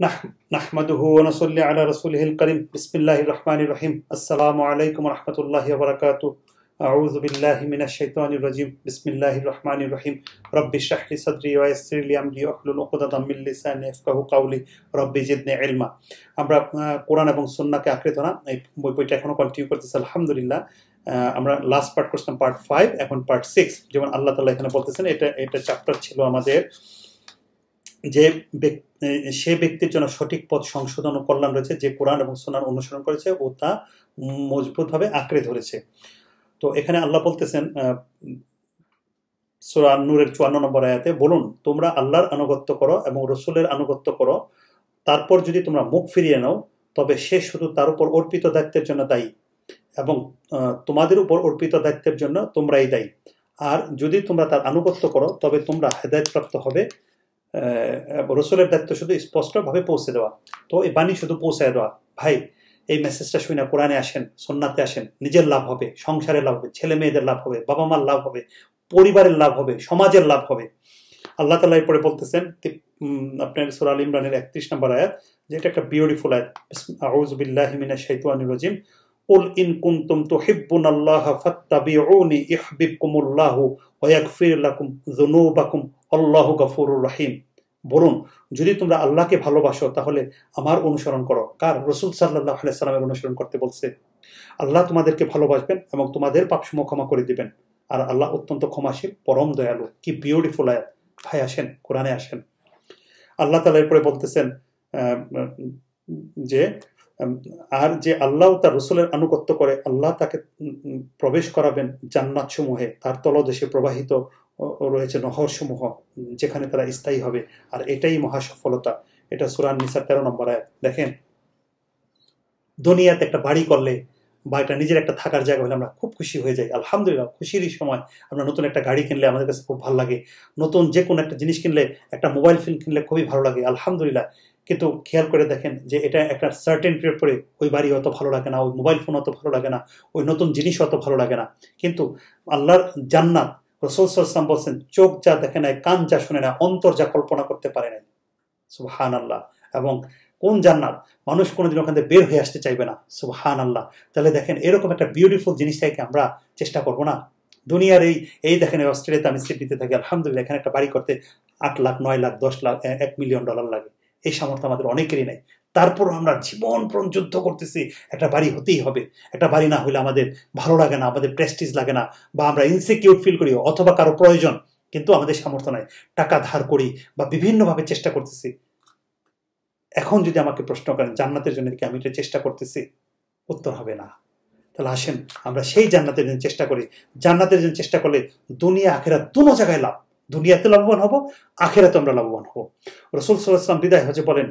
নাহমাদুহু ওয়া নুসাল্লি আলা রাসূলিহিল কারীম। বিসমিল্লাহির রহমানির রহিম। আসসালামু আলাইকুম ওয়া রাহমাতুল্লাহি ওয়া বারাকাতুহু। আউযু বিল্লাহি মিনাশ শাইতানির রাজীম। বিসমিল্লাহির রহমানির রহিম। রব্বি ইশরাহ লি সাদরি ওয়া ইয়াসসির লি আমরি আমরা কোরআন এবং সুন্নাহকে আঁকড়ে ধরা, এই বইটা এখনও কন্টিনিউ করতেছি, আলহামদুলিল্লাহ। আমরা লাস্ট পার্ট করছিলাম পার্ট ফাইভ এখন পার্ট সিক্স যেমন আল্লাহ তালা এখানে বলতেছেন, এটা এটা চ্যাপ্টার ছিল আমাদের যে সে ব্যক্তির জন্য সঠিক পথ সংশোধন ও কল্যাণ রয়েছে, যে কোরআন এবং সোনার অনুসরণ করেছে ও তা মজবুতভাবে আঁকড়ে ধরেছে। তো এখানে আল্লাহ বলতেছেন সুরা নূরের চুয়ান্ন নম্বর আয়াতে বলুন, তোমরা আল্লাহর আনুগত্য করো এবং রসুলের আনুগত্য করো। তারপর যদি তোমরা মুখ ফিরিয়ে নাও, তবে সে শুধু তার উপর অর্পিত দায়িত্বের জন্য দায়ী এবং তোমাদের উপর অর্পিত দায়িত্বের জন্য তোমরাই দায়ী। আর যদি তোমরা তার আনুগত্য করো, তবে তোমরা হেদায়তপ্রাপ্ত হবে রসুলের দায়িত্ব শুধু স্পষ্টভাবে পৌঁছে দেওয়া। তো এই বাণী শুধু পৌঁছায় দেওয়া। ভাই, এই মেসেজটা শুনে কোরআনে আসেন, সন্নাতে আসেন, নিজের লাভ হবে সংসারের লাভ হবে, ছেলে মেয়েদের লাভ হবে, বাবা মার লাভ হবে, পরিবারের লাভ হবে, সমাজের লাভ হবে। আল্লাহ তালা এরপরে বলতেছেন আপনার সুরা আল ইমরানের একত্রিশ নম্বর আয়াত, যেটা একটা বিউটিফুল আয়াত। আউজ বিল্লাহ মিনাশ শাইতানির রাজিম। قل إن كنتم تحبون الله فاتبعوني يحببكم الله ويغفر لكم ذنوبكم الله غفور رحيم বলুন যদি তোমরা আল্লাহকে ভালোবাসো তাহলে আমার অনুসরণ করো কার রসুল সাল্লাহ সাল্লামের অনুসরণ করতে বলছে আল্লাহ তোমাদেরকে ভালোবাসবেন এবং তোমাদের পাপসমূহ ক্ষমা করে দিবেন আর আল্লাহ অত্যন্ত ক্ষমাশীল পরম দয়ালু কি বিউটিফুল আয়াত ভাই আসেন কোরআনে আসেন আল্লাহ তালা এরপরে বলতেছেন আহ, যে উম, আর যে আল্লাহ তার রসুলের আনুগত্য করে, আল্লাহ তাকে প্রবেশ করাবেন জান্নাত সমূহে তার তলদেশে প্রবাহিত রয়েছে নহর সমূহ যেখানে তারা স্থায়ী হবে। আর এটাই মহা সফলতা এটা সুরান নিসার তেরো নম্বর আয়াত। দেখেন, দুনিয়াতে একটা বাড়ি করলে বা একটা নিজের একটা থাকার জায়গা হলে আমরা খুব খুশি হয়ে যাই। আলহামদুলিল্লাহ খুশিরই সময় আমরা নতুন একটা গাড়ি কিনলে আমাদের কাছে খুব ভালো লাগে। নতুন যে কোনো একটা জিনিস কিনলে, একটা মোবাইল ফোন কিনলে খুবই ভালো লাগে। আলহামদুলিল্লাহ কিন্তু খেয়াল করে দেখেন যে এটা একটা সার্টেন পিরিয়ড পরে ওই বাড়ি অত ভালো লাগে না, ওই মোবাইল ফোন অত ভালো লাগে না, ওই নতুন জিনিস অত ভালো লাগে না। কিন্তু আল্লাহর জান্নাত, রসুল বলছেন, চোখ যা দেখে নাই কান যা শুনে না অন্তর যা কল্পনা করতে পারে নাই। সুবহান আল্লাহ এবং কোন জান্নাত? মানুষ কোনোদিন ওখান থেকে বের হয়ে আসতে চাইবে না। সুবহান আল্লাহ তাহলে দেখেন, এরকম একটা বিউটিফুল জিনিসটাকে আমরা চেষ্টা করব না। দুনিয়ার এই এই দেখেন অস্ট্রেলিয়াতে আমি সিডনিতে থাকি, আলহামদুলিল্লাহ, এখানে একটা বাড়ি করতে আট লাখ, নয় লাখ, দশ লাখ এক মিলিয়ন ডলার লাগে। এই সামর্থ্য আমাদের অনেকেরই নাই। তারপর আমরা জীবনপ্রণ যুদ্ধ করতেছি, একটা বাড়ি হতেই হবে। একটা বাড়ি না হলে আমাদের ভালো লাগে না, আমাদের প্রেস্টিজ লাগে না, বা আমরা ইনসিকিউর ফিল করি, অথবা কারও প্রয়োজন, কিন্তু আমাদের সামর্থ্য নাই। টাকা ধার করি, বা বিভিন্নভাবে চেষ্টা করতেছি। এখন যদি আমাকে প্রশ্ন করেন, জান্নাতের জন্য কি আমি এটা চেষ্টা করতেছি? উত্তর হবে না। তাহলে আসেন, আমরা সেই জান্নাতের জন্য চেষ্টা করি। জান্নাতের জন্য চেষ্টা করলে দুনিয়া আখেরা দুনো জায়গায় লাভ। দুনিয়াতে লাভবান হব, আখেরাতে আমরা লাভবান হব। রসুল সাল্লাহাম বিদায় হজে বলেন,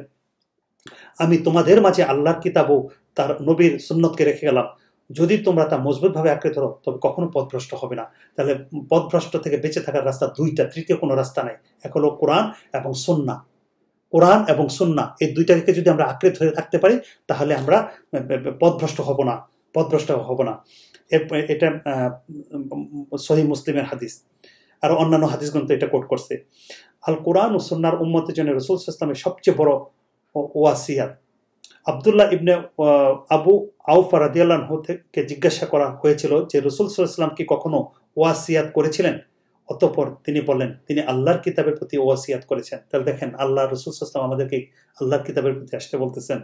আমি তোমাদের মাঝে আল্লাহর কিতাব তার নবীর সুন্নতকে রেখে গেলাম। যদি তোমরা তা মজবুতভাবে আঁকড়ে ধরো, তবে কখনো পথভ্রষ্ট হবে না। তাহলে পথভ্রষ্ট থেকে বেঁচে থাকার রাস্তা দুইটা, তৃতীয় কোনো রাস্তা নাই। এক হলো কোরআন এবং সন্না কোরআন এবং সুন্না এই দুইটাকে যদি আমরা আঁকড়ে ধরে থাকতে পারি, তাহলে আমরা পথভ্রষ্ট হব না, পথভ্রষ্ট হব না। এটা সহি মুসলিমের হাদিস। আর অন্যান্য হাদিস গ্রন্থ এটা কোট করছে। আল কোরআন ও সুন্নার উম্মতের জন্য রসুল ইসলামের সবচেয়ে বড় ওয়াসিয়াত। আবদুল্লাহ ইবনে আবু আউফা রাদিয়াল্লাহু থেকে জিজ্ঞাসা করা হয়েছিল যে রসুল সাল্লাম কি কখনো ওয়াসিয়াত করেছিলেন? অতঃপর তিনি বলেন তিনি আল্লাহর কিতাবের প্রতি ওয়াসিয়াত করেছেন। তাহলে দেখেন, আল্লাহ রসুল সাল্লাম আমাদেরকে আল্লাহর কিতাবের প্রতি আসতে বলতেছেন।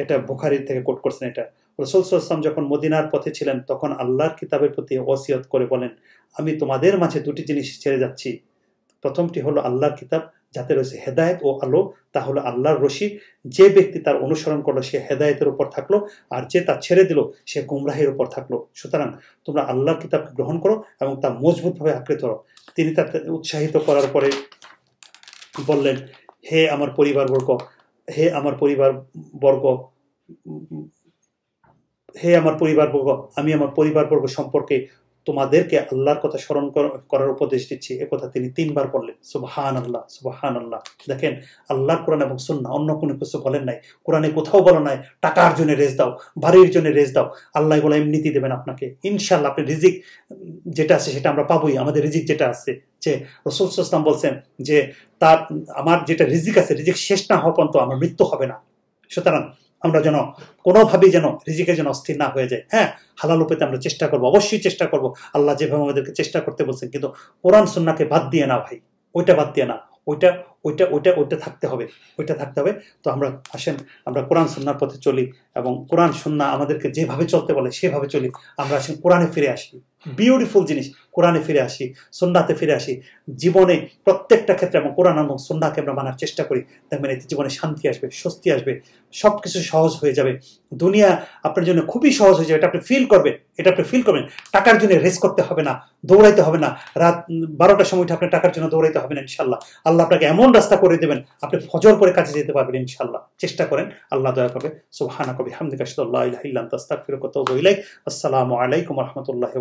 এটা বুখারি থেকে কোট করছেন এটা। রসুল যখন মদিনার পথে ছিলেন, তখন আল্লাহর কিতাবের প্রতি ওয়াসিয়ত করে বলেন, আমি তোমাদের মাঝে দুটি জিনিস ছেড়ে যাচ্ছি। প্রথমটি হলো আল্লাহর কিতাব, যাতে রয়েছে হেদায়েত ও আলো। তা হলো আল্লাহর রশি। যে ব্যক্তি তার অনুসরণ করল, সে হেদায়েতের উপর থাকল, আর যে তা ছেড়ে দিল, সে গুমরাহের উপর থাকল। সুতরাং তোমরা আল্লাহর কিতাবকে গ্রহণ করো এবং তা মজবুতভাবে আঁকড়ে ধরো। তিনি তাকে উৎসাহিত করার পরে বললেন, হে আমার পরিবারবর্গ, হে আমার পরিবার বর্গ হে আমার পরিবারবর্গ, আমি আমার পরিবারবর্গ সম্পর্কে তোমাদেরকে আল্লাহর কথা স্মরণ করার উপদেশ দিচ্ছি। এ কথা তিনি তিনবার বললেন। সুবহান আল্লাহ সুবহান আল্লাহ দেখেন, আল্লাহর কোরআন এবং সুন্না অন্য কোনো কিছু বলেন নাই। কোরআনে কোথাও বলা নাই, টাকার জন্য রেজ দাও, বাড়ির জন্য রেজ দাও। আল্লাহ বলে এমনিতে দেবেন আপনাকে। ইনশাল্লাহ আপনি রিজিক যেটা আছে সেটা আমরা পাবোই। আমাদের রিজিক যেটা আছে, যে রসুল ইসলাম বলছেন যে তার, আমার যেটা রিজিক আছে, রিজিক শেষ না হওয়া পর্যন্ত আমার মৃত্যু হবে না। সুতরাং আমরা যেন কোনোভাবেই যেন রিজিকের যেন অস্থির না হয়ে যায় হ্যাঁ হালাল উপায়তে আমরা চেষ্টা করব অবশ্যই চেষ্টা করব। আল্লাহ যেভাবে আমাদেরকে চেষ্টা করতে বলছেন কিন্তু কোরআন সুন্নাকে বাদ দিয়ে না ভাই ওইটা বাদ দিয়ে না। ওইটা ওইটা ওইটা ওইটা থাকতে হবে ওইটা থাকতে হবে। তো আমরা আসেন আমরা কোরআন সুন্নার পথে চলি এবং কোরআন সুন্না আমাদেরকে যেভাবে চলতে বলে সেভাবে চলি। আমরা আসেন কোরআনে ফিরে আসি। বিউটিফুল জিনিস কোরআনে ফিরে আসি, সুন্নাতে ফিরে আসি, জীবনে প্রত্যেকটা ক্ষেত্রে এবং কোরআন এবং সুন্নাকে আমরা মানার চেষ্টা করি, দেখবেন এতে জীবনে শান্তি আসবে, স্বস্তি আসবে সব কিছু সহজ হয়ে যাবে, দুনিয়া আপনার জন্য খুবই সহজ হয়ে যাবে, এটা আপনি ফিল করবেন, এটা আপনি ফিল করবেন, টাকার জন্য রেস করতে হবে না, দৌড়াইতে হবে না, রাত বারোটার সময়টা আপনার টাকার জন্য দৌড়াইতে হবে না ইনশাল্লাহ আল্লাহ আপনাকে এমন রাস্তা করে দেবেন, আপনি ফজর করে কাজে যেতে পারবেন ইনশাল্লাহ চেষ্টা করেন, আল্লাহ দয়া করবে আনতা আস্তাগফিরুকা ওয়া আসসালামু আলাইকুম রাহমাতুল্লাহি